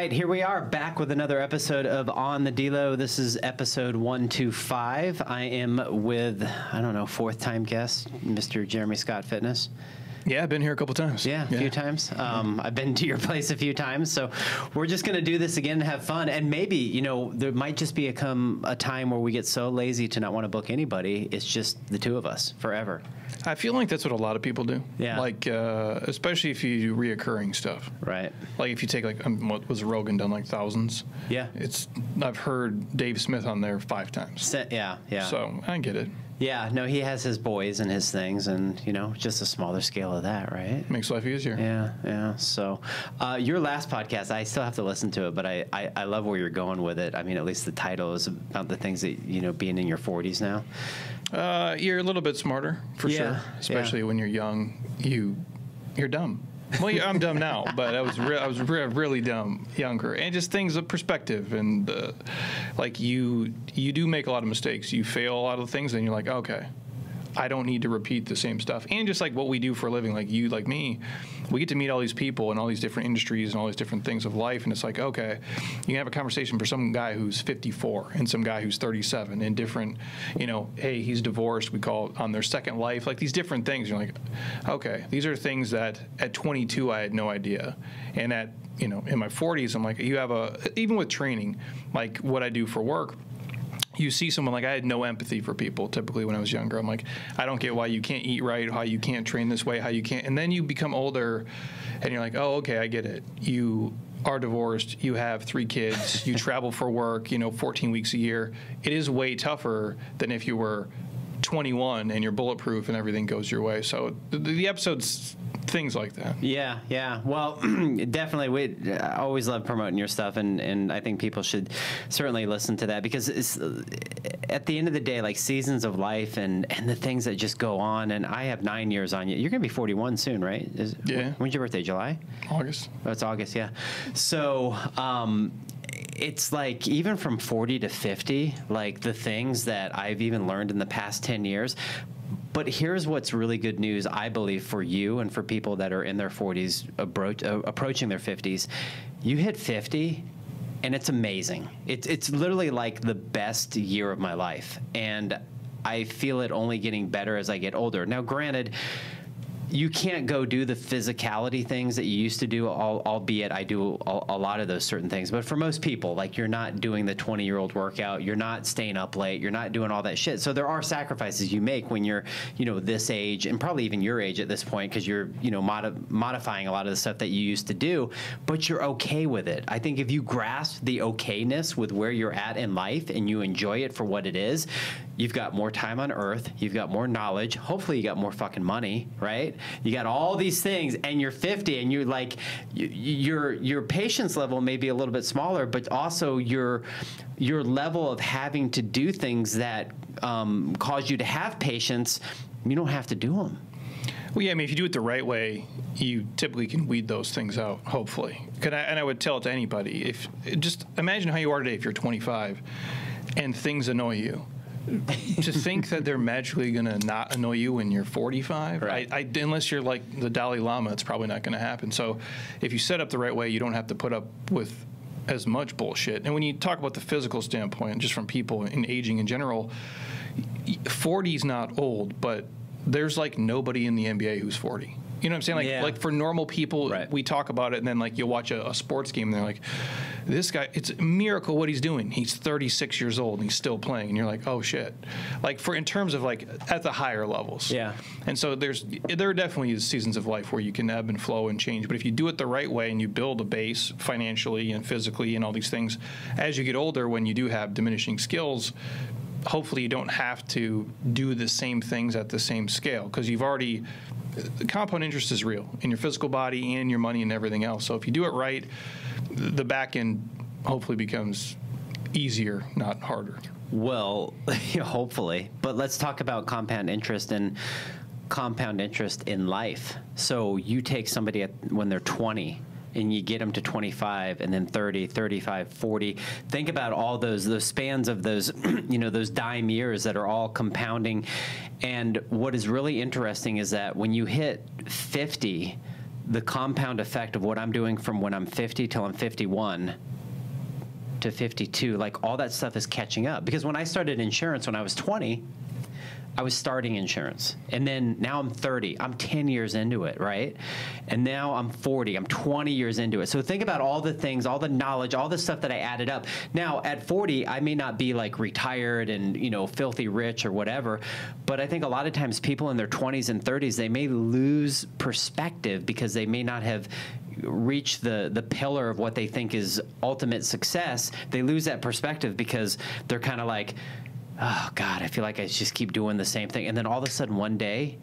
right, here we are back with another episode of On the Delo. This is episode 125. I am with, I don't know, fourth time guest, Mr. Jeremy Scott Fitness. Yeah, I've been here a couple times. Yeah, a few times. Um, I've been to your place a few times, so we're just going to do this again and have fun. And maybe you know there might just be a come a time where we get so lazy to not want to book anybody. It's just the two of us forever. I feel like that's what a lot of people do. Yeah. Like, uh, especially if you do reoccurring stuff. Right. Like if you take like, um, what was Rogan done like thousands? Yeah. It's I've heard Dave Smith on there five times. Se- yeah, yeah. So I get it. Yeah, no, he has his boys and his things, and you know, just a smaller scale of that, right? Makes life easier. Yeah, yeah. So, uh, your last podcast, I still have to listen to it, but I, I, I love where you're going with it. I mean, at least the title is about the things that you know, being in your 40s now. Uh, you're a little bit smarter for Yeah, sure. Especially yeah. when you're young. You you're dumb. Well, yeah, I'm dumb now, but I was re- I was re- really dumb younger, and just things of perspective and uh, like you you do make a lot of mistakes. You fail a lot of things, and you're like, okay, I don't need to repeat the same stuff. And just like what we do for a living, like you, like me, we get to meet all these people and all these different industries and all these different things of life, and it's like, okay, you can have a conversation for some guy who's 54 and some guy who's 37, and different, you know, hey, he's divorced. We call it on their second life, like these different things. You're like, okay, these are things that at 22 I had no idea, and at you know in my 40s I'm like, you have a even with training, like what I do for work you see someone like I had no empathy for people typically when I was younger. I'm like, I don't get why you can't eat right, how you can't train this way, how you can't. And then you become older and you're like, oh, okay, I get it. You are divorced, you have three kids, you travel for work, you know, 14 weeks a year. It is way tougher than if you were 21 and you're bulletproof and everything goes your way. So the, the episodes, things like that. Yeah, yeah. Well, definitely. We I always love promoting your stuff, and and I think people should certainly listen to that because it's at the end of the day, like seasons of life and and the things that just go on. And I have nine years on you. You're gonna be 41 soon, right? Is, Yeah. When's your birthday? July. August. Oh, it's August, yeah. So, um, it's like even from 40 to 50, like the things that I've even learned in the past 10 years. But here's what's really good news, I believe, for you and for people that are in their 40s, abro- uh, approaching their 50s. You hit 50, and it's amazing. It's it's literally like the best year of my life, and I feel it only getting better as I get older. Now, granted you can't go do the physicality things that you used to do, albeit I do a, lot of those certain things. But for most people, like you're not doing the 20 year old workout, you're not staying up late, you're not doing all that shit. So there are sacrifices you make when you're, you know, this age and probably even your age at this point because you're, you know, modi- modifying a lot of the stuff that you used to do, but you're okay with it. I think if you grasp the okayness with where you're at in life and you enjoy it for what it is, you've got more time on earth, you've got more knowledge, hopefully you got more fucking money, right? You got all these things and you're 50 and you're like y- y- your your patience level may be a little bit smaller, but also your your level of having to do things that um, cause you to have patience, you don't have to do them. Well, yeah, I mean, if you do it the right way, you typically can weed those things out. Hopefully, I, and I would tell it to anybody: if just imagine how you are today if you're 25, and things annoy you. To think that they're magically going to not annoy you when you're 45, Right. I, I, unless you're like the Dalai Lama, it's probably not going to happen. So, if you set up the right way, you don't have to put up with as much bullshit. And when you talk about the physical standpoint, just from people in aging in general, 40 is not old, but there's like nobody in the NBA who's 40. You know what I'm saying? Like, Yeah. like for normal people, Right. we talk about it, and then like you'll watch a, a sports game, and they're like, "This guy, it's a miracle what he's doing. He's 36 years old and he's still playing." And you're like, "Oh shit!" Like for in terms of like at the higher levels. Yeah. And so there's there are definitely seasons of life where you can ebb and flow and change, but if you do it the right way and you build a base financially and physically and all these things, as you get older, when you do have diminishing skills, hopefully you don't have to do the same things at the same scale because you've already the compound interest is real in your physical body and your money and everything else. So if you do it right, the back end hopefully becomes easier, not harder. Well, hopefully. But let's talk about compound interest and compound interest in life. So you take somebody at, when they're 20 and you get them to 25 and then 30 35 40 think about all those those spans of those you know those dime years that are all compounding and what is really interesting is that when you hit 50 the compound effect of what I'm doing from when I'm 50 till I'm 51 to 52, like all that stuff is catching up. Because when I started insurance when I was 20, I was starting insurance. And then now I'm 30. I'm 10 years into it, right? And now I'm 40. I'm 20 years into it. So think about all the things, all the knowledge, all the stuff that I added up. Now at 40, I may not be like retired and, you know, filthy rich or whatever, but I think a lot of times people in their 20s and 30s, they may lose perspective because they may not have reached the the pillar of what they think is ultimate success. They lose that perspective because they're kind of like oh God, I feel like I just keep doing the same thing. And then all of a sudden, one day,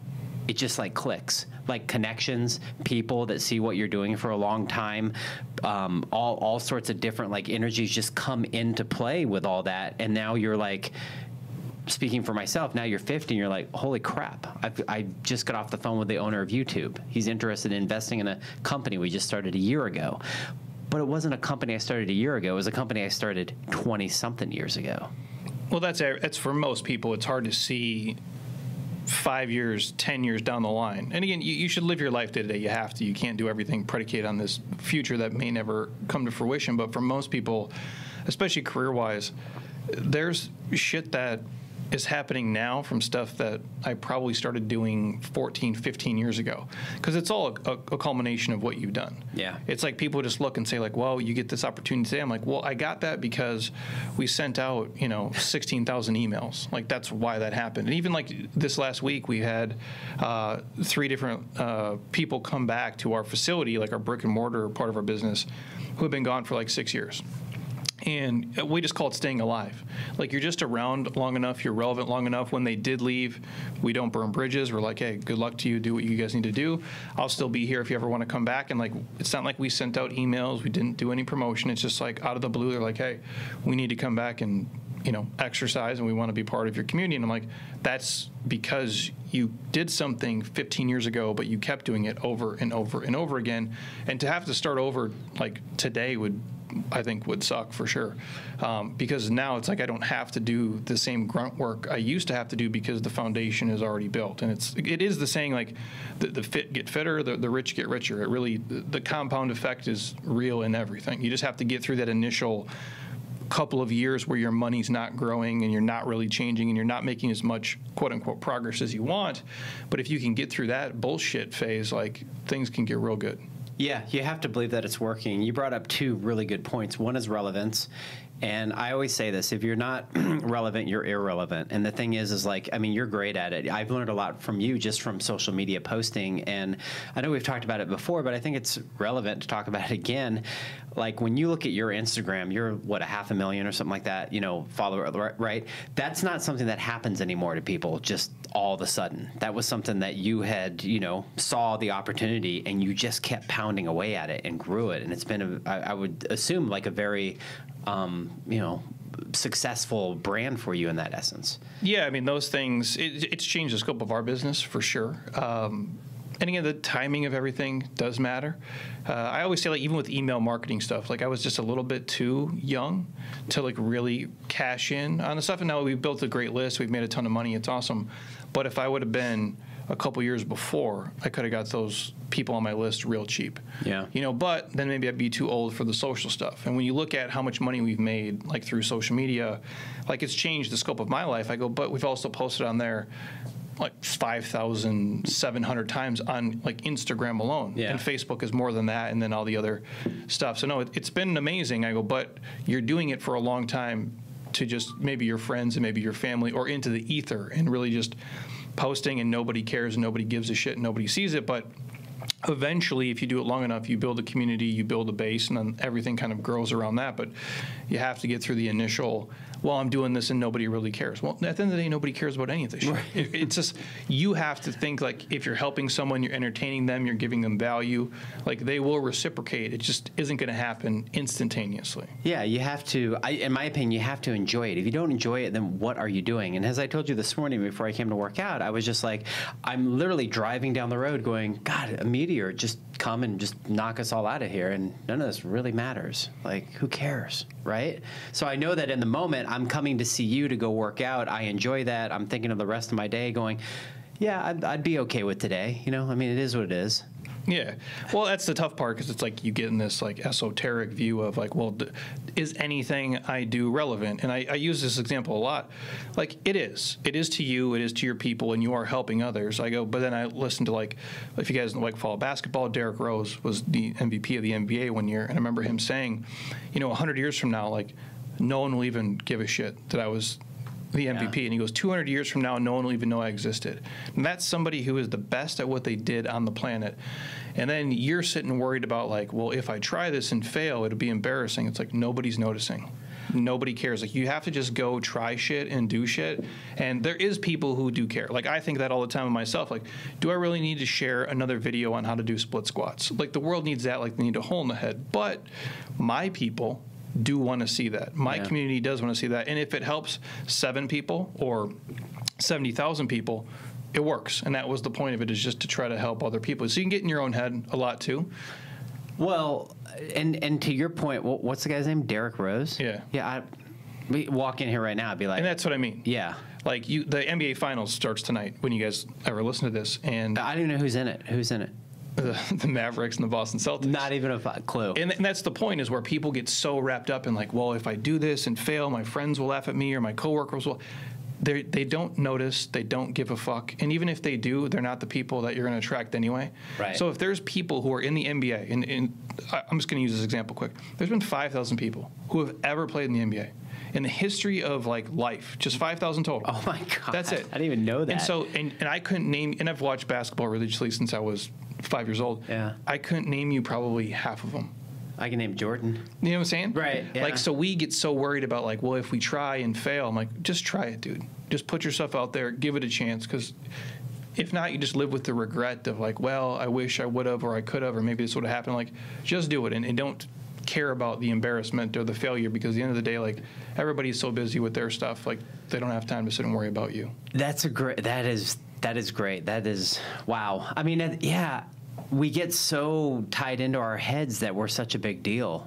it just like clicks. Like connections people that see what you're doing for a long time um, all, all sorts of different like energies just come into play with all that. And now you're like speaking for myself now you're 50 and you're like holy crap. I've, i just got off the phone with the owner of youtube. He's interested in investing in a company we just started a year ago. But it wasn't a company i started a year ago. It was a company i started 20 something years ago Well, that's that's for most people. It's hard to see five years, ten years down the line. And again, you, you should live your life day to day. You have to. You can't do everything predicated on this future that may never come to fruition. But for most people, especially career wise, there's shit that is happening now from stuff that I probably started doing 14, 15 years ago. Because it's all a, a, culmination of what you've done. Yeah. It's like people just look and say like, "Well, you get this opportunity today." I'm like, "Well, I got that because we sent out, you know, 16,000 emails. Like that's why that happened." And even like this last week, we had uh, three different uh, people come back to our facility, like our brick and mortar part of our business, who have been gone for like six years. And we just call it staying alive. Like you're just around long enough, you're relevant long enough. When they did leave, we don't burn bridges. We're like, hey, good luck to you. Do what you guys need to do. I'll still be here if you ever want to come back. And like, it's not like we sent out emails. We didn't do any promotion. It's just like out of the blue, they're like, hey, we need to come back and you know exercise and we want to be part of your community. And I'm like, that's because you did something 15 years ago, but you kept doing it over and over and over again. And to have to start over like today would I think would suck for sure. Um, because now it's like I don't have to do the same grunt work I used to have to do because the foundation is already built. And it's it is the saying like the, the fit get fitter, the, the rich get richer. It really the, compound effect is real in everything. You just have to get through that initial couple of years where your money's not growing and you're not really changing and you're not making as much quote unquote progress as you want. But if you can get through that bullshit phase, like things can get real good. Yeah, you have to believe that it's working. You brought up two really good points. One is relevance. And I always say this if you're not relevant, you're irrelevant. And the thing is, is like, I mean, you're great at it. I've learned a lot from you just from social media posting. And I know we've talked about it before, but I think it's relevant to talk about it again. Like when you look at your Instagram, you're what, a half a million or something like that, you know, follower, right? That's not something that happens anymore to people just all of a sudden. That was something that you had, you know, saw the opportunity and you just kept pounding away at it and grew it. And it's been, a, I, I would assume, like a very um, you know, successful brand for you in that essence. Yeah, I mean those things. It, it's changed the scope of our business for sure. Um, and again, the timing of everything does matter. Uh, I always say, like, even with email marketing stuff, like I was just a little bit too young to like really cash in on the stuff. And now we've built a great list. We've made a ton of money. It's awesome. But if I would have been a couple years before, I could have got those people on my list real cheap. Yeah. You know, but then maybe I'd be too old for the social stuff. And when you look at how much money we've made, like through social media, like it's changed the scope of my life. I go, but we've also posted on there like 5,700 times on like Instagram alone. Yeah. And Facebook is more than that, and then all the other stuff. So, no, it, it's been amazing. I go, but you're doing it for a long time to just maybe your friends and maybe your family or into the ether and really just posting and nobody cares and nobody gives a shit and nobody sees it. But eventually, if you do it long enough, you build a community, you build a base, and then everything kind of grows around that. But you have to get through the initial, well, I'm doing this and nobody really cares. Well, at the end of the day, nobody cares about any of this shit. It, it's just, you have to think like if you're helping someone, you're entertaining them, you're giving them value, like they will reciprocate. It just isn't going to happen instantaneously. Yeah, you have to. I, in my opinion, you have to enjoy it. If you don't enjoy it, then what are you doing? And as I told you this morning before I came to work out, I was just like, I'm literally driving down the road, going, God, a meteor just come and just knock us all out of here, and none of this really matters. Like, who cares, right? So I know that in the moment, I'm coming to see you to go work out. I enjoy that. I'm thinking of the rest of my day, going, yeah, I'd, I'd be okay with today. You know, I mean, it is what it is. Yeah. Well, that's the tough part because it's like you get in this like esoteric view of like, well, d- is anything I do relevant? And I, I use this example a lot. Like it is. It is to you. It is to your people, and you are helping others. I go, but then I listen to like, if you guys like follow basketball, Derrick Rose was the MVP of the NBA one year, and I remember him saying, you know, 100 years from now, like, no one will even give a shit that I was the MVP. And he goes, 200 years from now, no one will even know I existed. And that's somebody who is the best at what they did on the planet. And then you're sitting worried about, like, well, if I try this and fail, it'll be embarrassing. It's like nobody's noticing. Nobody cares. Like, you have to just go try shit and do shit. And there is people who do care. Like, I think that all the time of myself. Like, do I really need to share another video on how to do split squats? Like, the world needs that. Like, they need a hole in the head. But my people, do want to see that. My Yeah. community does want to see that. And if it helps seven people or 70,000 people, it works. And that was the point of it is just to try to help other people. So you can get in your own head a lot too. Well, and and to your point, what's the guy's name? Derrick Rose. Yeah. Yeah. I we walk in here right now. I'd be like, And that's what I mean. yeah. Like you, the NBA Finals starts tonight. When you guys ever listen to this, and I don't even know who's in it. Who's in it? the, the Mavericks and the Boston Celtics. Not even a clue. And, and that's the point is where people get so wrapped up in like, well, if I do this and fail, my friends will laugh at me or my coworkers will. They they don't notice. They don't give a fuck. And even if they do, they're not the people that you're going to attract anyway. Right. So if there's people who are in the NBA, and, and I'm just going to use this example quick. There's been 5,000 people who have ever played in the NBA. In the history of like life, just 5,000 total. oh my god. That's it. I didn't even know that. And so, and, and I couldn't name, and I've watched basketball religiously since I was five years old. Yeah. I couldn't name you probably half of them. I can name Jordan. You know what I'm saying? Right, yeah. Like, so we get so worried about like, well, if we try and fail, I'm like, just try it, dude. Just put yourself out there, give it a chance, because if not, you just live with the regret of like, well, I wish I would have, or I could have, or maybe this would have happened. Like, just do it, and, and don't care about the embarrassment or the failure, because at the end of the day, like, everybody's so busy with their stuff, like, they don't have time to sit and worry about you. That's a great. That is that is great. That is wow. I mean, yeah, we get so tied into our heads that we're such a big deal.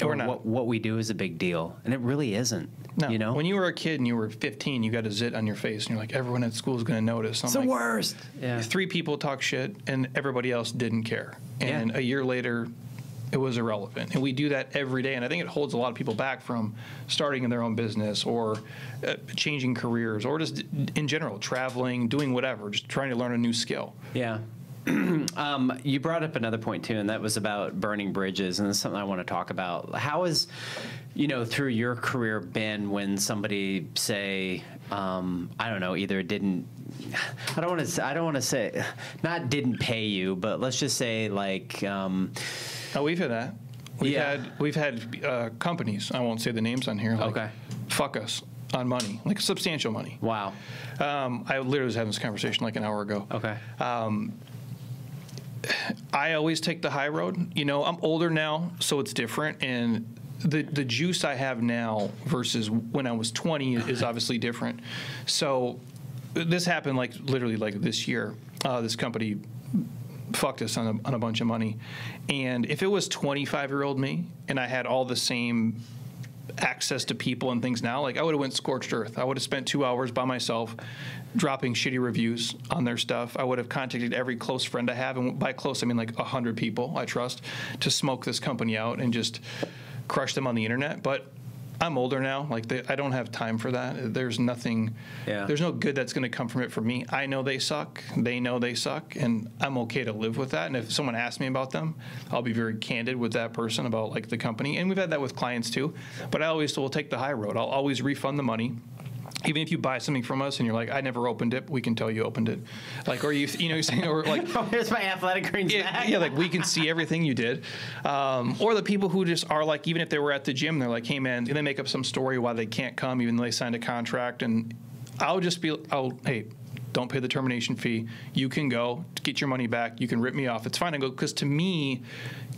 We're Or not. What, what we do is a big deal, and it really isn't. No, you know, when you were a kid and you were 15, you got a zit on your face, and you're like, everyone at school is going to notice. I'm it's the worst. Yeah. three people talk shit and everybody else didn't care. And Yeah. a year later, it was irrelevant. And we do that every day. And I think it holds a lot of people back from starting in their own business or uh, changing careers or just in general, traveling, doing whatever, just trying to learn a new skill. Yeah. um, you brought up another point too, and that was about burning bridges, and it's something I want to talk about. How has, you know, through your career been when somebody say, um, I don't know, either didn't, I don't want to, I don't want to say, not didn't pay you, but let's just say like, um, Oh, we've had that. We've Yeah. had we've had uh, companies. I won't say the names on here. Like, Okay. Fuck us on money, like substantial money. wow, Um, I literally was having this conversation like an hour ago. okay, Um, I always take the high road. You know, I'm older now, so it's different. And the the juice I have now versus when I was 20 is obviously different. So this happened like literally like this year. Uh, this company fucked us on a, on a bunch of money. And if it was 25 year old me and I had all the same access to people and things now, like I would have went scorched earth. I would have spent two hours by myself dropping shitty reviews on their stuff. I would have contacted every close friend I have, and by close I mean like a hundred people I trust, to smoke this company out and just crush them on the internet. But I'm older now. Like they, I don't have time for that. There's nothing. Yeah. There's no good that's going to come from it for me. I know they suck. They know they suck, and I'm okay to live with that. And if someone asks me about them, I'll be very candid with that person about like the company. And we've had that with clients too. But I always will take the high road. I'll always refund the money. Even if you buy something from us and you're like, I never opened it, we can tell you opened it. Like, or you, you know, you're saying, or like, oh, here's my athletic greens yeah, bag. yeah, like we can see everything you did. Um, or the people who just are like, even if they were at the gym, they're like, hey man, and they make up some story why they can't come, even though they signed a contract. And I'll just be, I'll, hey, don't pay the termination fee. You can go get your money back. You can rip me off. It's fine. I go because to me,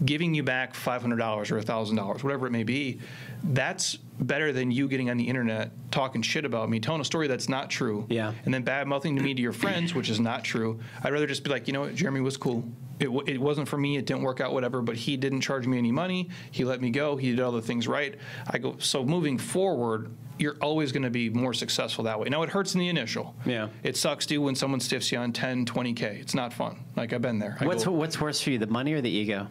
giving you back five hundred dollars or thousand dollars, whatever it may be, that's better than you getting on the internet talking shit about me, telling a story that's not true. Yeah. And then bad mouthing to me to your friends, which is not true. I'd rather just be like, you know what, Jeremy was cool. It, w- it wasn't for me. It didn't work out, whatever. But he didn't charge me any money. He let me go. He did all the things right. I go. So moving forward, you're always going to be more successful that way. Now it hurts in the initial. Yeah. It sucks, dude, when someone stiffs you on 10, 20k. It's not fun. Like I've been there. I What's go- what's worse for you, the money or the ego?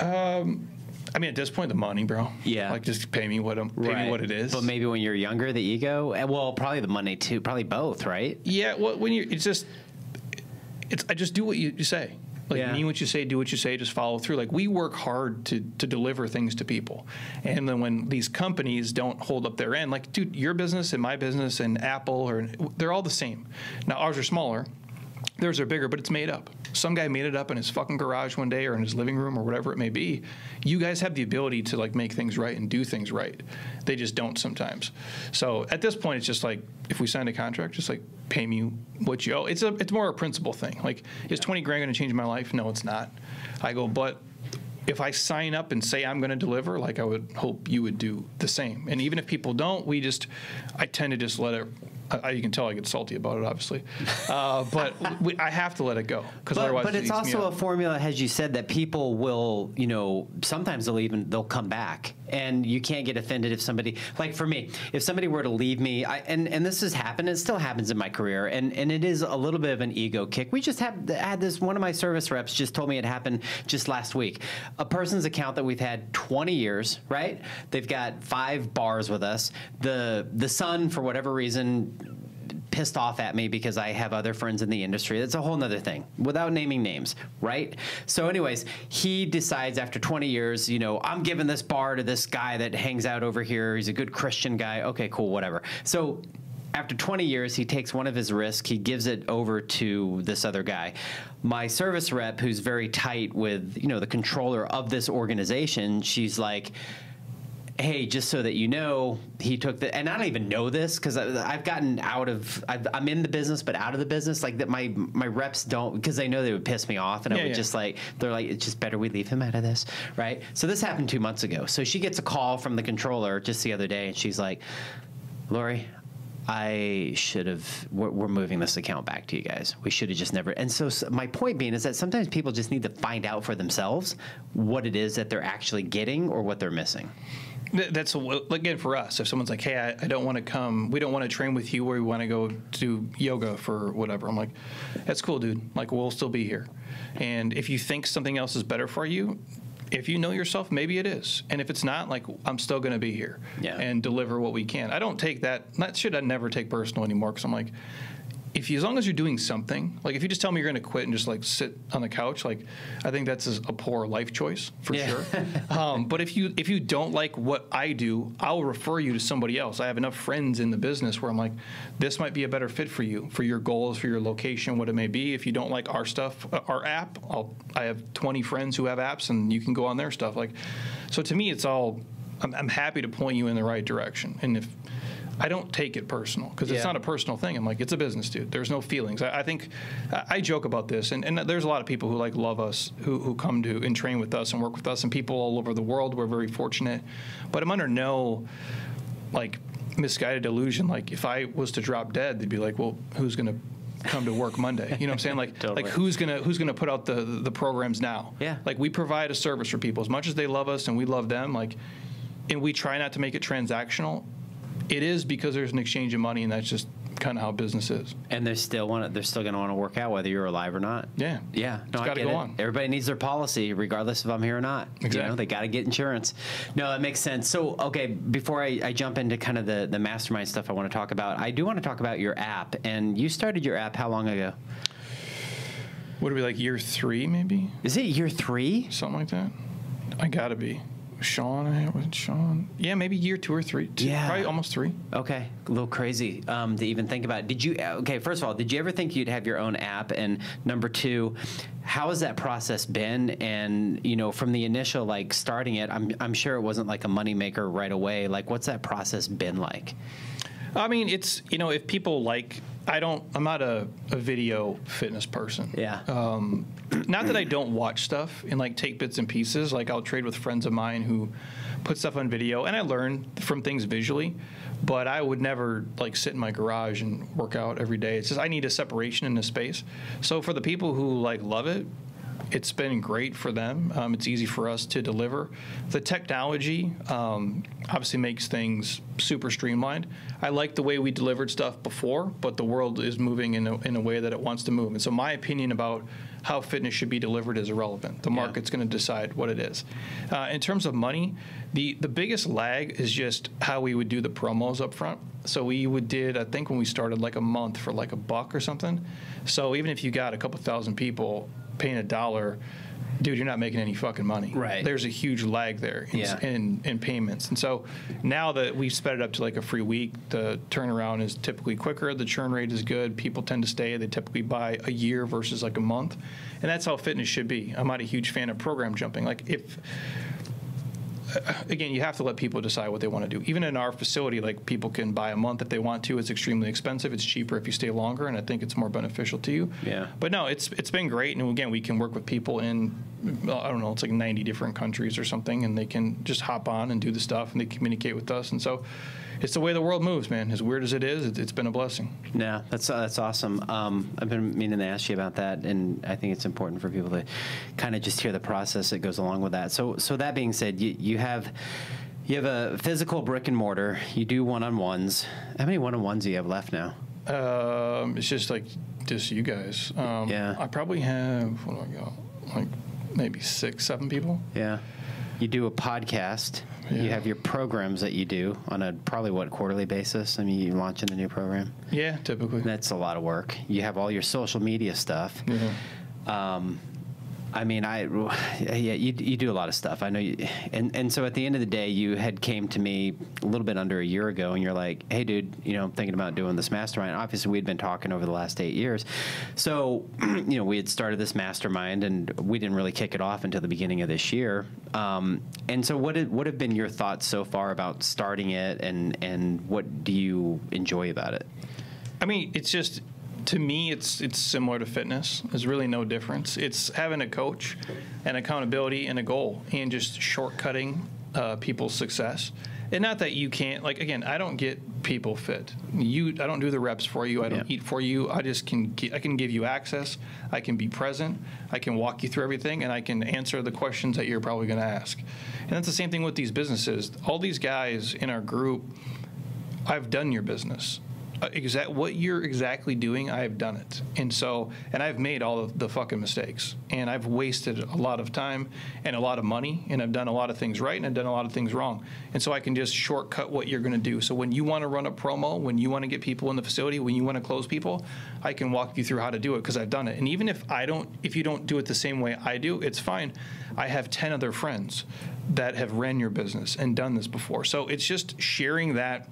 Um, I mean, at this point, the money, bro. Yeah. Like just pay me what I'm, pay me what it is. But maybe when you're younger, the ego. Eh, Well, probably the money too. Probably both, right? Yeah, well, when you it's just it's I just do what you, you say. Like Yeah. mean what you say, do what you say, just follow through. Like we work hard to to deliver things to people, and then when these companies don't hold up their end, like dude, your business and my business and Apple, or they're all the same. Now ours are smaller, theirs are bigger, but it's made up. Some guy made it up in his fucking garage one day or in his living room or whatever it may be. You guys have the ability to like make things right and do things right. They just don't sometimes. So at this point, it's just like if we signed a contract, just like pay me what you owe. It's a it's more a principle thing. Like is twenty grand going to change my life? No, it's not. I go, but if I sign up and say I'm going to deliver, like I would hope you would do the same. And even if people don't, we just, I tend to just let it. I, you can tell I get salty about it, obviously, uh, but we, I have to let it go because otherwise, but it's me also a formula, as you said, that people will, you know, sometimes they'll even they'll come back, and you can't get offended if somebody, like for me, if somebody were to leave me, I, and and this has happened, it still happens in my career, and and it is a little bit of an ego kick. We just had had this one of my service reps just told me it happened just last week. A person's account that we've had 20 years, right? They've got five bars with us. The the son, for whatever reason, pissed off at me because I have other friends in the industry. That's a whole nother thing without naming names, right? So, anyways, he decides after 20 years, you know, I'm giving this bar to this guy that hangs out over here. He's a good Christian guy. Okay, cool, whatever. So, after 20 years, he takes one of his risks, he gives it over to this other guy. My service rep, who's very tight with, you know, the controller of this organization, she's like, hey, just so that you know, he took the, and I don't even know this because I've gotten out of, I've, I'm in the business, but out of the business. Like that, my my reps don't because they know they would piss me off, and I Yeah, would yeah. just like, they're like, it's just better we leave him out of this, right? So this happened two months ago. So she gets a call from the controller just the other day, and she's like, Lori. I should have. We're, we're moving this account back to you guys. We should have just never. And so, s my point being is that sometimes people just need to find out for themselves what it is that they're actually getting or what they're missing. Th- That's a, again for us. If someone's like, "Hey, I, I don't want to come. We don't want to train with you, or we want to go do yoga for whatever," I'm like, "That's cool, dude. Like, we'll still be here." And if you think something else is better for you, if you know yourself, maybe it is. And if it's not, like, I'm still going to be here Yeah. and deliver what we can. I don't take that. That shit I never take personal anymore because I'm like. If you, as long as you're doing something, like if you just tell me you're going to quit and just like sit on the couch, like I think that's a, poor life choice for Yeah. sure. um, but if you if you don't like what I do, I'll refer you to somebody else. I have enough friends in the business where I'm like, this might be a better fit for you, for your goals, for your location, what it may be. If you don't like our stuff, uh, our app, I'll, I have 20 friends who have apps, and you can go on their stuff. Like, so to me, it's all. I'm, I'm happy to point you in the right direction, and if. I don't take it personal because it's not a personal thing. I'm like, it's a business, dude. There's no feelings. I, I think I, I joke about this, and, and there's a lot of people who like love us, who, who come to and train with us and work with us, and people all over the world. We're very fortunate, but I'm under no like misguided illusion. Like if I was to drop dead, they'd be like, well, who's gonna come to work Monday? You know what I'm saying? Like Totally. like who's gonna who's gonna put out the the programs now? Yeah. Like we provide a service for people as much as they love us and we love them. Like, and we try not to make it transactional. It is because there's an exchange of money, and that's just kind of how business is. And they're still want they're still going to want to work out whether you're alive or not. Yeah. Yeah. No, It's I gotta go it. on. Everybody needs their policy, regardless if I'm here or not. You know, they got to get insurance. No, that makes sense. So, okay, before I, I jump into kind of the the mastermind stuff, I want to talk about. I do want to talk about your app. And you started your app how long ago? What are we like year three, maybe Is it year three? something like that? I gotta be. Sean, I was Sean. Yeah, maybe year two or three. Two, Yeah. probably almost three. Okay, a little crazy um, to even think about. Did you? Okay, first of all, did you ever think you'd have your own app? And number two, how has that process been? And you know, from the initial like starting it, I'm I'm sure it wasn't like a moneymaker right away. Like, what's that process been like? I mean, it's you know, if people like, I don't. I'm not a, a video fitness person. Yeah. Um, not that I don't watch stuff and like take bits and pieces. Like I'll trade with friends of mine who put stuff on video, and I learn from things visually. But I would never like sit in my garage and work out every day. It's just I need a separation in a space. So for the people who like love it, it's been great for them. Um, it's easy for us to deliver. The technology um, obviously makes things super streamlined. I like the way we delivered stuff before, but the world is moving in a, in a way that it wants to move. And so my opinion about how fitness should be delivered is irrelevant. The Yeah. market's going to decide what it is. Uh, in terms of money, the the biggest lag is just how we would do the promos up front. So we would did I think when we started like a month for like a buck or something. So even if you got a couple thousand people paying a dollar. Dude, you're not making any fucking money. Right. There's a huge lag there in, Yeah. in, in payments. And so now that we've sped it up to like a free week, the turnaround is typically quicker. The churn rate is good. People tend to stay. They typically buy a year versus like a month. And that's how fitness should be. I'm not a huge fan of program jumping. Like if again, you have to let people decide what they want to do. Even in our facility, like people can buy a month if they want to. It's extremely expensive. It's cheaper if you stay longer, and I think it's more beneficial to you. Yeah. But no, it's it's been great, and again, we can work with people in I don't know, it's like 90 different countries or something, and they can just hop on and do the stuff, and they communicate with us, and so. It's the way the world moves, man. As weird as it is, it, has been a blessing. No, that's that's awesome. Um, I've been meaning to ask you about that, and I think it's important for people to kind of just hear the process that goes along with that. So, so that being said, you, you have you have a physical brick and mortar. You do one on ones. How many one on ones do you have left now? Um, it's just like just you guys. Um, Yeah. I probably have what do I got? Like maybe six, seven people. Yeah. You do a podcast. You have your programs that you do on a probably what quarterly basis. I mean, you launching a new program. Yeah, typically. That's a lot of work. You have all your social media stuff. Yeah. Um, I mean, I yeah, you, you do a lot of stuff. I know, you, and and so at the end of the day, you had came to me a little bit under a year ago, and you're like, "Hey, dude, you know, I'm thinking about doing this mastermind." Obviously, we'd been talking over the last eight years, so you know, we had started this mastermind, and we didn't really kick it off until the beginning of this year. Um, and so, what what have been your thoughts so far about starting it, and and what do you enjoy about it? I mean, it's just to me, it's it's similar to fitness. There's really no difference. It's having a coach, and accountability, and a goal, and just shortcutting uh, people's success. And not that you can't like again, I don't get people fit. You, I don't do the reps for you. I don't Yeah. eat for you. I just can I can give you access. I can be present. I can walk you through everything, and I can answer the questions that you're probably going to ask. And that's the same thing with these businesses. All these guys in our group I've done your business. Uh, exact what you're exactly doing, I have done it, and so and I've made all of the fucking mistakes, and I've wasted a lot of time and a lot of money, and I've done a lot of things right and I've done a lot of things wrong, and so I can just shortcut what you're going to do. So when you want to run a promo, when you want to get people in the facility, when you want to close people, I can walk you through how to do it because I've done it. And even if I don't, if you don't do it the same way I do, it's fine. I have ten other friends that have ran your business and done this before, so it's just sharing that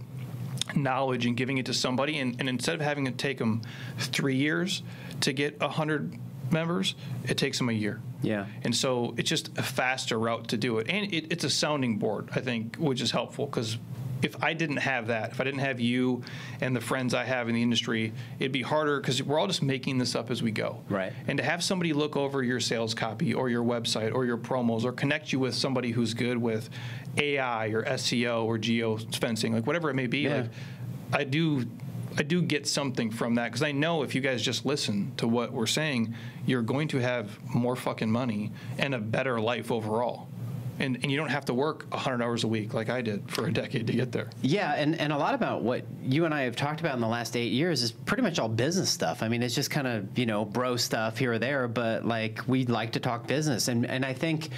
knowledge and giving it to somebody and, and instead of having it take them three years to get 100 members it takes them a year Yeah. and so it's just a faster route to do it and it, it's a sounding board i think which is helpful because if i didn't have that if i didn't have you and the friends i have in the industry it'd be harder because we're all just making this up as we go Right. and to have somebody look over your sales copy or your website or your promos or connect you with somebody who's good with AI or SEO or geo fencing, like whatever it may be, Yeah. like I do I do get something from that because I know if you guys just listen to what we're saying, you're going to have more fucking money and a better life overall. And, and you don't have to work 100 hours a week like I did for a decade to get there. Yeah, and, and a lot about what you and I have talked about in the last eight years is pretty much all business stuff. I mean, it's just kind of, you know, bro stuff here or there, but like we like to talk business. And, and I think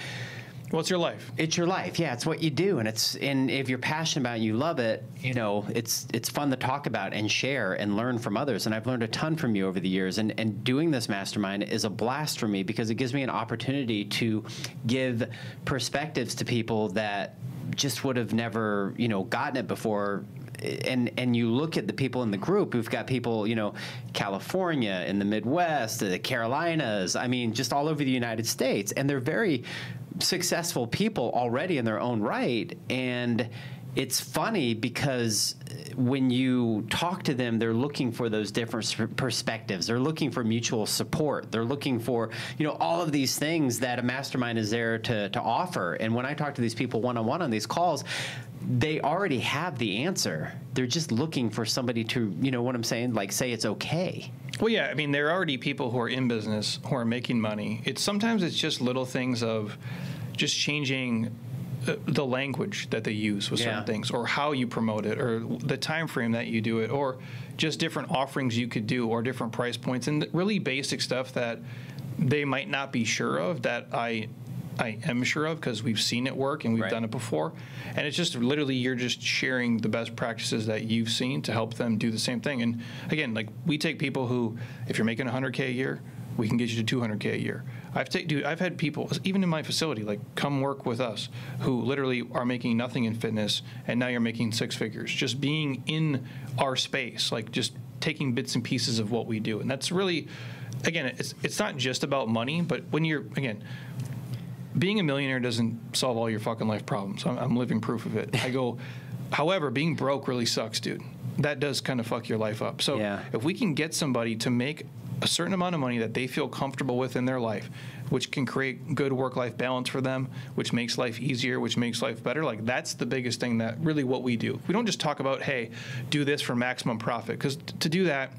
What's your life? it's your life. Yeah, it's what you do. And it's, and if you're passionate about it, you love it, you know, it's, it's fun to talk about and share and learn from others. And I've learned a ton from you over the years. And, and doing this mastermind is a blast for me because it gives me an opportunity to give perspectives to people that just would have never, you know, gotten it before and and you look at the people in the group who've got people you know California in the Midwest the Carolinas I mean just all over the United States. And they're very successful people already in their own right. And it's funny because when you talk to them they're looking for those different perspectives. They're looking for mutual support. They're looking for you know all of these things that a mastermind is there to, to offer. And when i talk to these people one-on-one on these calls they already have the answer they're just looking for somebody to you know what i'm saying like say it's okay Well, yeah, I mean, there are already people who are in business who are making money. It's sometimes it's just little things of just changing uh, the language that they use with certain things, or how you promote it, or the time frame that you do it, or just different offerings you could do, or different price points, and really basic stuff that they might not be sure of that I. I am sure of because we've seen it work and we've Right. done it before. And it's just literally you're just sharing the best practices that you've seen to help them do the same thing. And again, like we take people who, if you're making 100K a year, we can get you to 200K a year. I've take, dude, I've had people, even in my facility, like come work with us who literally are making nothing in fitness and now you're making six figures. Just being in our space, like just taking bits and pieces of what we do. And that's really, again, it's, it's not just about money, but when you're, again, being a millionaire doesn't solve all your fucking life problems. I'm, I'm living proof of it. I go, however, being broke really sucks, dude. That does kind of fuck your life up. So Yeah. if we can get somebody to make a certain amount of money that they feel comfortable with in their life, which can create good work-life balance for them, which makes life easier, which makes life better, like that's the biggest thing that really what we do. We don't just talk about, hey, do this for maximum profit, because to do that,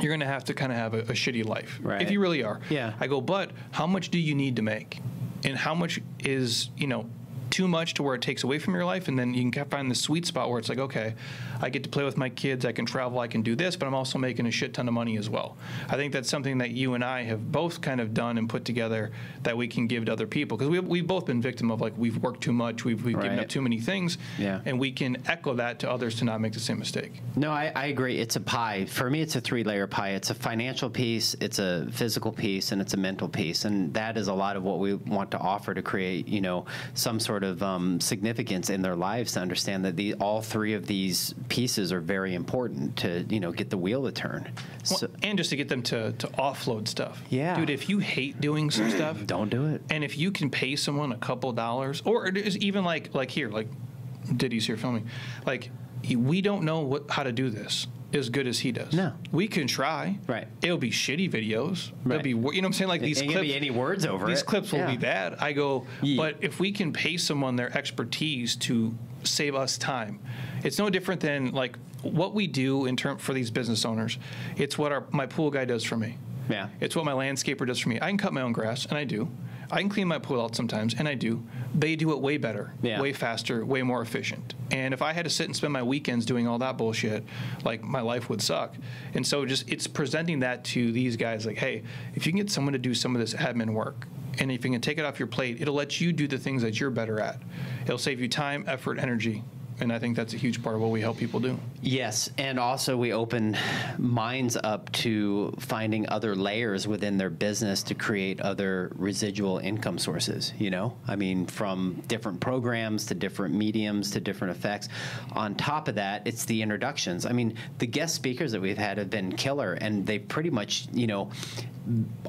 you're going to have to kind of have a, a shitty life Right. if you really are. Yeah. I go, but how much do you need to make? And how much is, you know, too much to where it takes away from your life? And then you can find the sweet spot where it's like, okay, I get to play with my kids, I can travel, I can do this, but I'm also making a shit ton of money as well. I think that's something that you and I have both kind of done and put together that we can give to other people. Because we've, we've both been victim of like, we've worked too much, we've, we've given up too many things. Yeah. And we can echo that to others to not make the same mistake. No, I, I agree. It's a pie. For me, it's a three layer pie. It's a financial piece, it's a physical piece, and it's a mental piece. And that is a lot of what we want to offer to create, you know, some sort of um, significance in their lives to understand that the, all three of these pieces are very important to, you know, get the wheel to turn. Well, So, and just to get them to, to offload stuff. Yeah. Dude, if you hate doing some stuff, don't do it. And if you can pay someone a couple dollars, or it is even like like here, like Diddy's here filming, like we don't know what how to do this as good as he does. No. we can try. Right. It'll be shitty videos. It'll be you know what I'm saying. Like these Ain't clips. be any words over these it. clips will be bad. I go, Yeah. but if we can pay someone their expertise to save us time, it's no different than like what we do in term for these business owners. It's what our my pool guy does for me. Yeah. It's what my landscaper does for me. I can cut my own grass, and I do. I can clean my pool out sometimes, and I do. They do it way better, Yeah. way faster, way more efficient. And if I had to sit and spend my weekends doing all that bullshit, like my life would suck. And so just it's presenting that to these guys like, hey, if you can get someone to do some of this admin work, and if you can take it off your plate, it'll let you do the things that you're better at. It'll save you time, effort, energy. And I think that's a huge part of what we help people do. Yes, and also we open minds up to finding other layers within their business to create other residual income sources. You know, I mean, from different programs to different mediums to different effects. On top of that, it's the introductions. I mean, the guest speakers that we've had have been killer, and they pretty much, you know,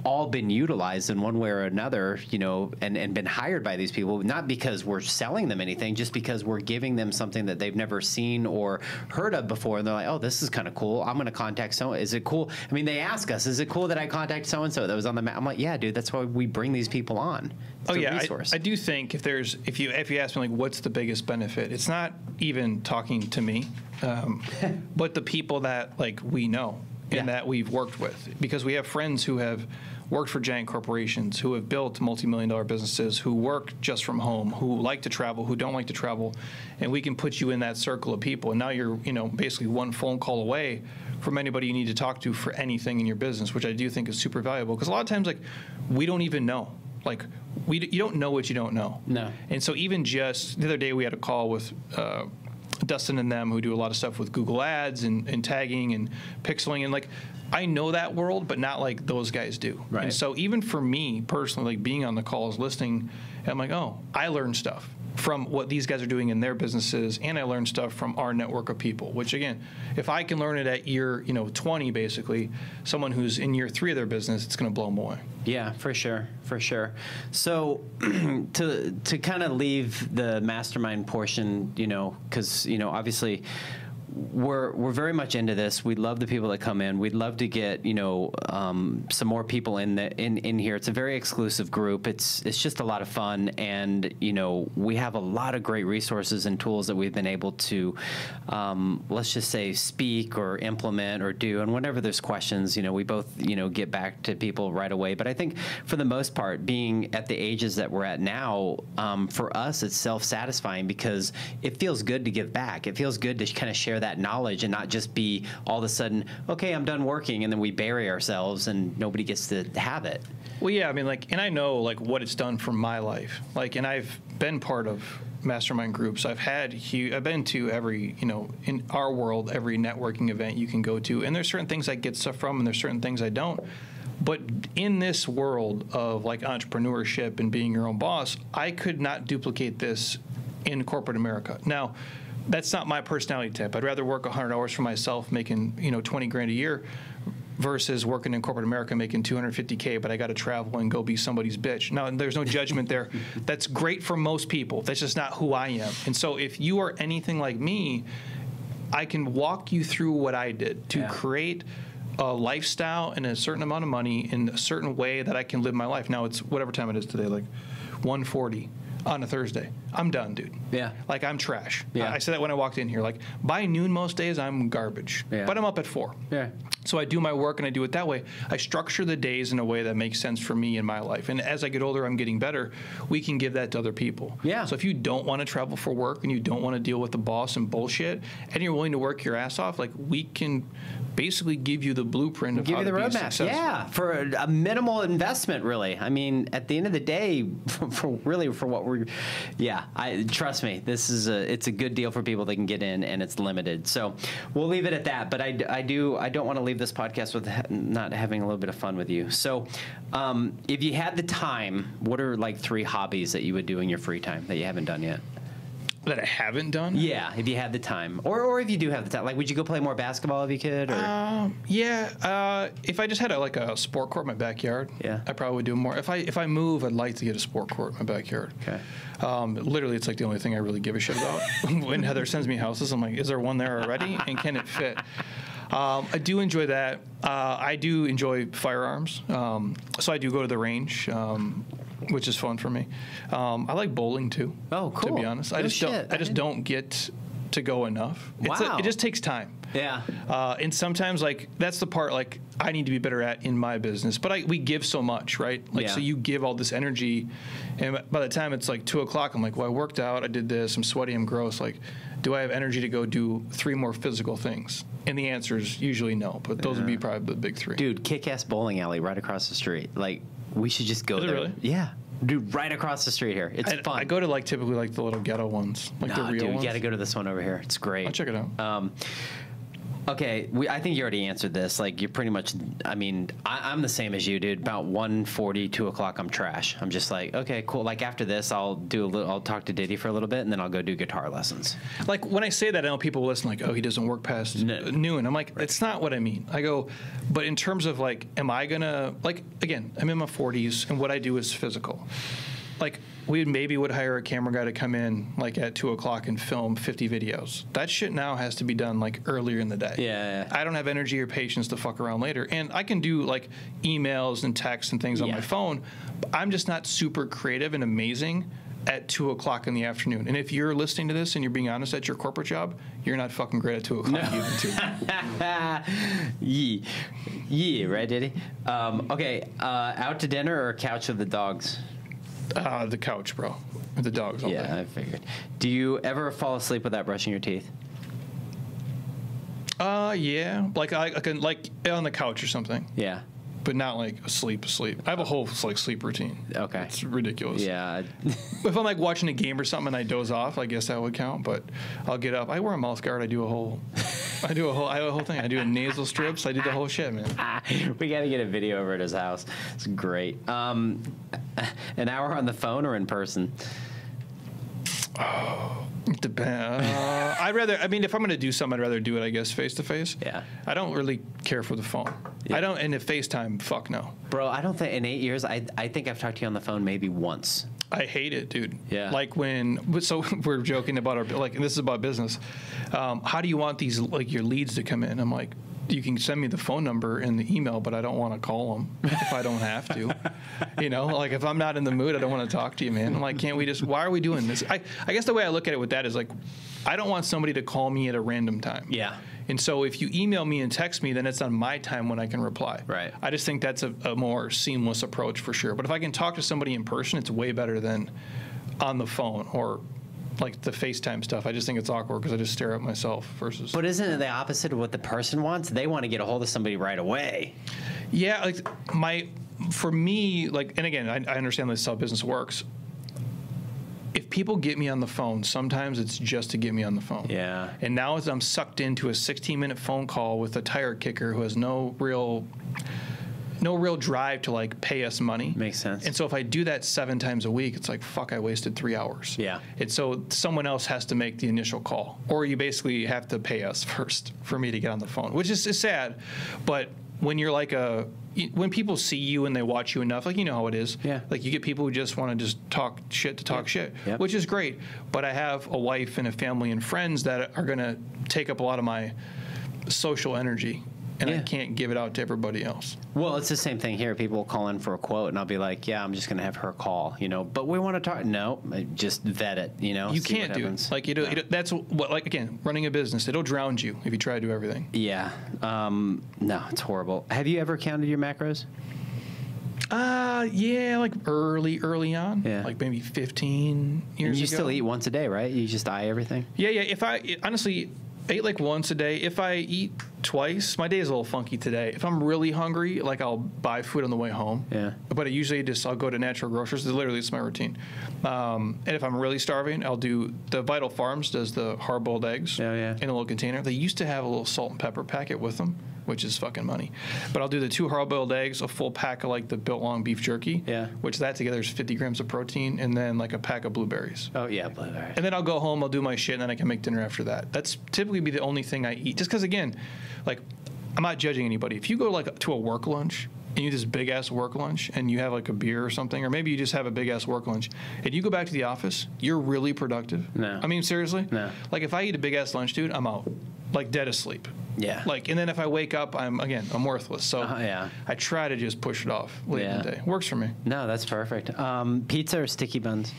all been utilized in one way or another, you know, and, and been hired by these people, not because we're selling them anything, just because we're giving them something that they've never seen or heard of before. And they're like, oh, this is kind of cool. I'm going to contact so Is it cool? I mean, they ask us, is it cool that I contact so and so that was on the map? I'm like, yeah, dude, that's why we bring these people on. It's Oh a yeah, I. I do think if there's if you if you ask me like what's the biggest benefit, it's not even talking to me, um, but the people that like we know and Yeah. that we've worked with because we have friends who have worked for giant corporations, who have built multi-million dollar businesses, who work just from home, who like to travel, who don't like to travel, and we can put you in that circle of people. And now you're you know basically one phone call away from anybody you need to talk to for anything in your business, which I do think is super valuable because a lot of times like we don't even know like we you don't know what you don't know. No. And so even just the other day we had a call with uh, Dustin and them who do a lot of stuff with Google Ads and, and tagging and pixeling and like I know that world, but not like those guys do. Right. And so even for me personally, like being on the calls, listening, I'm like, oh, I learned stuff from what these guys are doing in their businesses, and I learned stuff from our network of people. Which again, if I can learn it at year, you know, 20, basically, someone who's in year three of their business, it's going to blow them away. Yeah, for sure, for sure. So to to kind of leave the mastermind portion, you know, because you know, obviously we're we're very much into this. We love the people that come in. We'd love to get you know um, some more people in the in in here. It's a very exclusive group. It's it's just a lot of fun, and you know we have a lot of great resources and tools that we've been able to, um, let's just say, speak or implement or do. And whenever there's questions, you know, we both you know get back to people right away. But I think for the most part, being at the ages that we're at now, um, for us, it's self-satisfying because it feels good to give back. It feels good to kind of share that knowledge and not just be all of a sudden, okay, I'm done working, and then we bury ourselves and nobody gets to have it. Well, yeah, I mean, like, and I know like what it's done for my life. Like, and I've been part of mastermind groups. I've had I've been to every, you know, in our world, every networking event you can go to, and there's certain things I get stuff from, and there's certain things I don't. But in this world of like entrepreneurship and being your own boss, I could not duplicate this in corporate America. Now, that's not my personality type. I'd rather work 100 hours for myself, making you know 20 grand a year, versus working in corporate America making 250k, but I got to travel and go be somebody's bitch. Now, there's no judgment there. That's great for most people. That's just not who I am. And so, if you are anything like me, I can walk you through what I did to Yeah. create a lifestyle and a certain amount of money in a certain way that I can live my life. Now it's whatever time it is today, like 140 on a Thursday. I'm done, dude. Yeah. Like I'm trash. Yeah. I I said that when I walked in here. Like by noon most days I'm garbage. Yeah. But I'm up at four. Yeah. So I do my work and I do it that way. I structure the days in a way that makes sense for me in my life. And as I get older, I'm getting better. We can give that to other people. Yeah. So if you don't want to travel for work and you don't want to deal with the boss and bullshit, and you're willing to work your ass off, like we can basically give you the blueprint of Give how you the to be roadmap. successful. Yeah, for a, a minimal investment, really. I mean, at the end of the day, for, for really for what we're, yeah, I trust me, this is a it's a good deal for people that can get in, and it's limited. So we'll leave it at that. But I, I do I don't want to leave this podcast with ha- not having a little bit of fun with you. So um, if you had the time, what are like three hobbies that you would do in your free time that you haven't done yet? That I haven't done. Yeah, if you had the time, or or if you do have the time, like would you go play more basketball if you could? Or Um, yeah, uh, if I just had a, like a sport court in my backyard, Yeah. I probably would do more. If I if I move, I'd like to get a sport court in my backyard. Okay. Um, literally, it's like the only thing I really give a shit about. when Heather sends me houses, I'm like, is there one there already, and can it fit? Um, I do enjoy that. Uh, I do enjoy firearms, um, so I do go to the range. Um, which is fun for me. Um, I like bowling too. Oh, cool. To be honest, I just shit. don't. I I just don't get to go enough. It's a- Wow. it just takes time. yeah, Uh, and sometimes like that's the part like I need to be better at in my business. But I, we give so much, right? Like Yeah. so you give all this energy, and by the time it's like two o'clock, I'm like, well, I worked out, I did this, I'm sweaty, I'm gross. Like, do I have energy to go do three more physical things? And the answer is usually no. But those would be probably the big three. dude, kick-ass bowling alley right across the street. Like we should just go there. really? Yeah, dude, right across the street here. It's I, fun. I go to like typically like the little ghetto ones, like the Nah, real dude, ones. you got to go to this one over here. It's great. I'll check it out. Um, okay, we, I think you already answered this. Like you're pretty much. I mean, I, I'm the same as you, dude. About 1:40, 2 o'clock, I'm trash. I'm just like, okay, cool. Like after this, I'll do a little. I'll talk to Diddy for a little bit, and then I'll go do guitar lessons. Like when I say that, I know people listen like, "Oh, he doesn't work past No. noon." I'm like, "It's not what I mean." I go, but in terms of like, am I gonna like again? I'm in my 40s, and what I do is physical. Like we maybe would hire a camera guy to come in like at two o'clock and film 50 videos. That shit now has to be done like earlier in the day. Yeah, yeah. I don't have energy or patience to fuck around later, and I can do like emails and texts and things on my phone. But I'm just not super creative and amazing at two o'clock in the afternoon. And if you're listening to this and you're being honest at your corporate job, you're not fucking great at two o'clock even too. Yee, yee, right, Diddy? Um, okay, uh, out to dinner or couch with the dogs? Uh, the couch, bro, the dogs all Yeah. I figured. Do you ever fall asleep without brushing your teeth? Uh, yeah, like I, I can like on the couch or something, Yeah. But not like asleep, asleep. I have a whole like sleep routine. Okay. It's ridiculous. Yeah. If I'm like watching a game or something and I doze off, I guess that would count. But I'll get up. I wear a mouth guard. I do a whole, I do a whole, I do a whole thing. I do a nasal strips. I do the whole shit, man. we got to get a video over at his house. It's great. Um, an hour on the phone or in person? It depends. Uh, I'd rather. I mean, if I'm going to do something, I'd rather do it. I guess face to face. Yeah. I don't really care for the phone. Yeah. I don't. And if FaceTime, fuck no. Bro, I don't think in eight years, I, I think I've talked to you on the phone maybe once. I hate it, dude. Yeah. Like when, so we're joking about our, like, and this is about business. Um, how do you want these, like, your leads to come in? I'm like, you can send me the phone number and the email, but I don't want to call them if I don't have to. you know, like if I'm not in the mood, I don't want to talk to you, man. I'm like, can't we just, why are we doing this? I, I guess the way I look at it with that is like, I don't want somebody to call me at a random time. Yeah. And so if you email me and text me, then it's on my time when I can reply. Right. I just think that's a, a more seamless approach for sure. But if I can talk to somebody in person, it's way better than on the phone or like the FaceTime stuff. I just think it's awkward because I just stare at myself versus. But isn't it the opposite of what the person wants? They want to get a hold of somebody right away. Yeah, like my for me, like, and again, I, I understand this is how business works. If people get me on the phone, sometimes it's just to get me on the phone. Yeah. And now as I'm sucked into a 16 minute phone call with a tire kicker who has no real no real drive to like pay us money. Makes sense. And so if I do that seven times a week, it's like fuck, I wasted three hours. Yeah. And so someone else has to make the initial call, or you basically have to pay us first for me to get on the phone, which is, is sad. But when you're like a when people see you and they watch you enough, like you know how it is. Yeah. Like you get people who just want to just talk shit to talk Yep. shit, Yep. which is great. But I have a wife and a family and friends that are going to take up a lot of my social energy, and I can't give it out to everybody else. Well, it's the same thing here. People will call in for a quote, and I'll be like, "Yeah, I'm just going to have her call," you know. But we want to talk. No, just vet it, you know. You can't do it. Like you know, No. that's what like again, running a business. It'll drown you if you try to do everything. Yeah. Um, no, it's horrible. Have you ever counted your macros? Uh yeah, like early, early on. Yeah. Like maybe 15 years And you ago. still eat once a day, right? You just eye everything. Yeah, yeah. If I honestly ate like once a day, if I eat twice, my day is a little funky today. If I'm really hungry, like I'll buy food on the way home. Yeah. But I usually just I'll go to natural grocers. Literally, it's my routine. Um, and if I'm really starving, I'll do the Vital Farms does the hard boiled eggs. Oh, yeah. In a little container. They used to have a little salt and pepper packet with them. Which is fucking money, but I'll do the two hard-boiled eggs, a full pack of like the biltong beef jerky, Yeah. which that together is 50 grams of protein, and then like a pack of blueberries. Oh yeah, blueberry. And then I'll go home, I'll do my shit, and then I can make dinner after that. That's typically be the only thing I eat. Just because, again, like, I'm not judging anybody. If you go like to a work lunch and you eat this big ass work lunch and you have like a beer or something, or maybe you just have a big ass work lunch and you go back to the office, you're really productive. No. I mean, seriously? No. Like, if I eat a big ass lunch, dude, I'm out. Like, dead asleep. Yeah. Like, and then if I wake up, I'm, again, I'm worthless. So Uh-huh, yeah. I try to just push it off late in the day. Works for me. No, that's perfect. Um, pizza or sticky buns?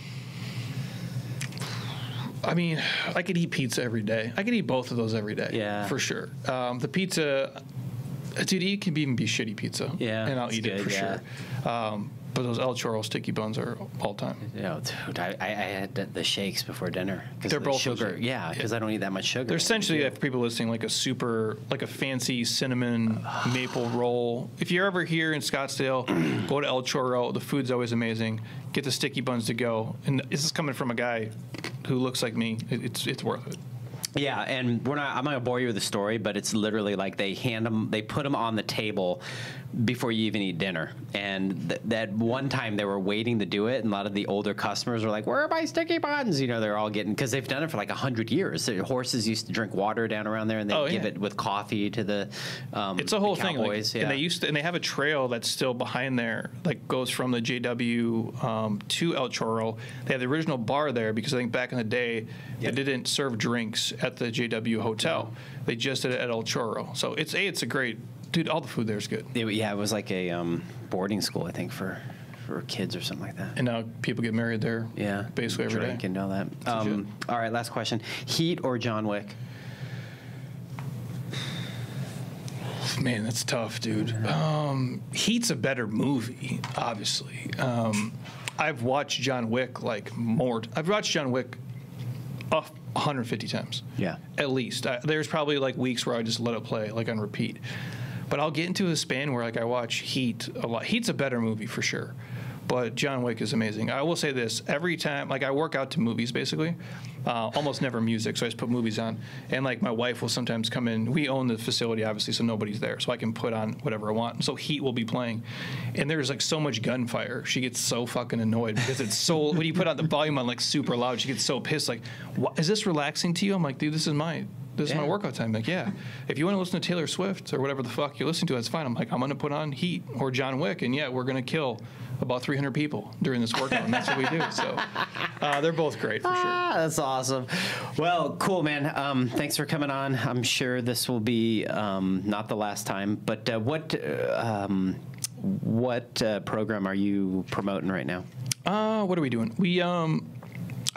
I mean, I could eat pizza every day. I could eat both of those every day. Yeah. For sure. Um, the pizza, dude, it can even be shitty pizza. Yeah, And I'll eat it for yeah. sure. Um, but those El Chorro sticky buns are all time. Yeah, dude, I, I had the, shakes before dinner because They're the both sugar. legit. Yeah, because I don't eat that much sugar. They're essentially, uh, for people listening, like a super, like a fancy cinnamon maple roll. If you're ever here in Scottsdale, go to El Chorro. The food's always amazing. Get the sticky buns to go. And this is coming from a guy who looks like me. It- It's it's worth it. Yeah, and we're not. I'm not gonna bore you with the story, but it's literally like they hand them, they put them on the table before you even eat dinner. And th- that one time they were waiting to do it, and a lot of the older customers were like, "Where are my sticky buns?" You know, they're all getting because they've done it for like a hundred years. The horses used to drink water down around there, and they Oh, give yeah. it with coffee to the. Um, It's a whole thing. Like, yeah. And they used to, and they have a trail that's still behind there, like goes from the JW um, to El Chorro. They have the original bar there because I think back in the day Yep. they didn't serve drinks at the JW hotel. They just did it at El Chorro. So it's a, it's a great, dude. All the food there is good. It- yeah, it was like a um, boarding school, I think, for for kids or something like that. And now people get married there. Yeah, basically every drink day. and all that. Um, all right, last question: Heat or John Wick? Man, that's tough, dude. Um, Heat's a better movie, obviously. Um, I've watched John Wick like more. I've watched John Wick uh, 150 times. Yeah. At least. I, there's probably like weeks where I just let it play like on repeat. But I'll get into a span where like I watch Heat a lot. Heat's a better movie for sure. But John Wick is amazing. I will say this every time, like I work out to movies basically, uh, almost never music, so I just put movies on. And like my wife will sometimes come in. We own the facility obviously, so nobody's there, so I can put on whatever I want. So Heat will be playing, and there's like so much gunfire. She gets so fucking annoyed because it's so when you put on the volume on like super loud, she gets so pissed. Like, is this relaxing to you? I'm like, dude, this is my This is my workout time. Like, yeah. If you want to listen to Taylor Swift or whatever the fuck you're listening to, that's fine. I'm like, I'm going to put on Heat or John Wick, and yeah, we're going to kill about 300 people during this workout, and that's what we do. So uh, they're both great for sure. Ah, that's awesome. Well, cool, man. Um, thanks for coming on. I'm sure this will be um, not the last time. But uh, what uh, um, what uh, program are you promoting right now? Uh, what are we doing? We um,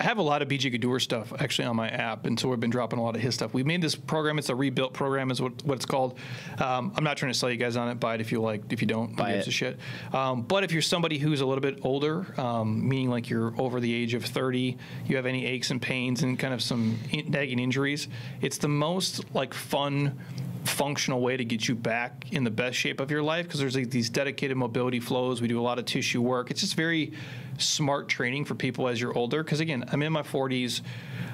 I have a lot of BJ Gaddour stuff actually on my app, and so we've been dropping a lot of his stuff. We made this program; it's a rebuilt program, is what, what it's called. Um, I'm not trying to sell you guys on it. Buy it if you like. If you don't, Buy it. a shit. Um, but if you're somebody who's a little bit older, um, meaning like you're over the age of 30, you have any aches and pains and kind of some in- nagging injuries, it's the most like fun functional way to get you back in the best shape of your life because there's like these dedicated mobility flows. We do a lot of tissue work. It's just very smart training for people as you're older. Because again, I'm in my 40s.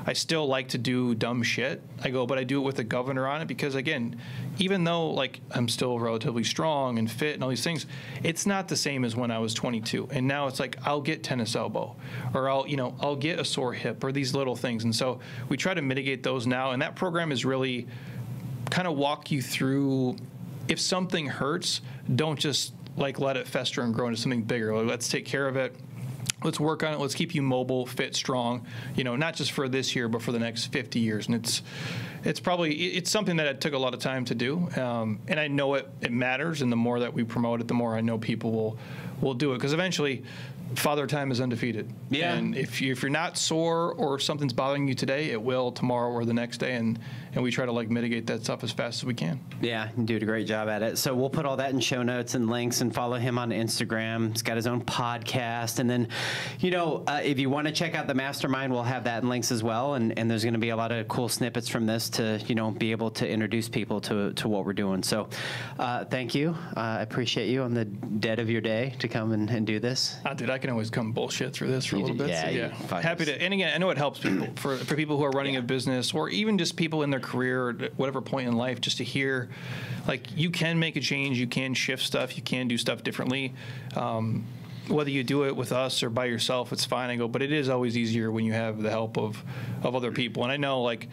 I still like to do dumb shit. I go, but I do it with a governor on it because again, even though like I'm still relatively strong and fit and all these things, it's not the same as when I was 22. And now it's like I'll get tennis elbow, or I'll you know I'll get a sore hip, or these little things. And so we try to mitigate those now. And that program is really kind of walk you through if something hurts, don't just like let it fester and grow into something bigger. Like, let's take care of it. Let's work on it. Let's keep you mobile, fit, strong. You know, not just for this year, but for the next 50 years. And it's, it's probably it's something that it took a lot of time to do. Um, and I know it it matters. And the more that we promote it, the more I know people will will do it. Because eventually, Father Time is undefeated. Yeah. And if you if you're not sore or something's bothering you today, it will tomorrow or the next day. And and we try to like mitigate that stuff as fast as we can. Yeah, you did a great job at it. So we'll put all that in show notes and links and follow him on Instagram. He's got his own podcast. And then, you know, uh, if you want to check out the mastermind, we'll have that in links as well. And, and there's going to be a lot of cool snippets from this to, you know, be able to introduce people to, to what we're doing. So uh, thank you. Uh, I appreciate you on the dead of your day to come and, and do this. Ah, dude, I can always come bullshit through this for a little do- bit. yeah, so yeah, happy us. to. And again, I know it helps people for for people who are running a business or even just people in their career, at whatever point in life, just to hear, like you can make a change, you can shift stuff, you can do stuff differently. Um, whether you do it with us or by yourself, it's fine. I go, but it is always easier when you have the help of of other people. And I know, like,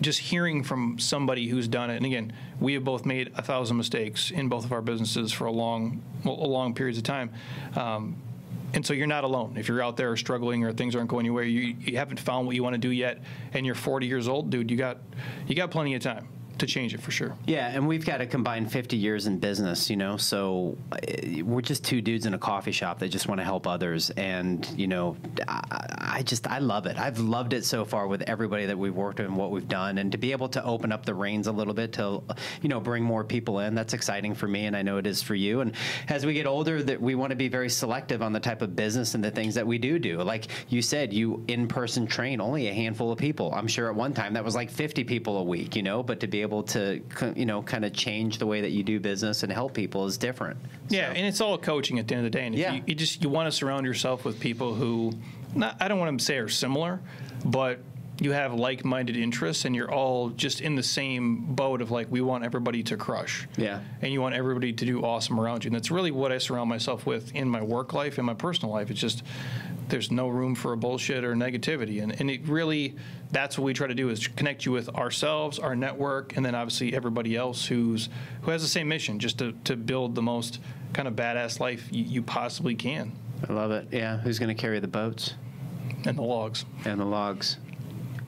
just hearing from somebody who's done it. And again, we have both made a thousand mistakes in both of our businesses for a long, well, a long periods of time. Um, and so you're not alone. If you're out there struggling or things aren't going way, you, you haven't found what you want to do yet, and you're 40 years old, dude, you got you got plenty of time to change it for sure. Yeah, and we've got a combined 50 years in business, you know, so uh, we're just two dudes in a coffee shop that just want to help others. And, you know, I, I just, I love it. I've loved it so far with everybody that we've worked with and what we've done. And to be able to open up the reins a little bit to, you know, bring more people in, that's exciting for me. And I know it is for you. And as we get older, that we want to be very selective on the type of business and the things that we do do. Like you said, you in person train only a handful of people. I'm sure at one time that was like 50 people a week, you know, but to be able to, you know, kind of change the way that you do business and help people is different. Yeah, So- and it's all coaching at the end of the day. And Yeah. you, you just you want to surround yourself with people who, not, I don't want to say are similar, but you have like-minded interests, and you're all just in the same boat of like we want everybody to crush. Yeah. And you want everybody to do awesome around you, and that's really what I surround myself with in my work life and my personal life. It's just there's no room for a bullshit or negativity, and and it really that's what we try to do is connect you with ourselves, our network, and then obviously everybody else who's who has the same mission, just to to build the most kind of badass life you, you possibly can, I love it. Yeah. Who's going to carry the boats and the logs. and the logs?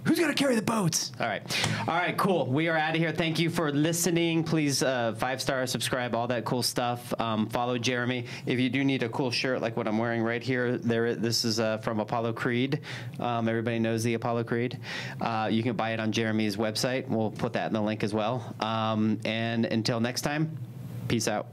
Who's going to carry the boats? All right. All right, cool. We are out of here. Thank you for listening. Please, uh, five star, subscribe, all that cool stuff. Um, follow Jeremy. If you do need a cool shirt like what I'm wearing right here, there. this is uh, from Apollo Creed. Um, everybody knows the Apollo Creed. Uh, you can buy it on Jeremy's website. We'll put that in the link as well. Um, and until next time, peace out.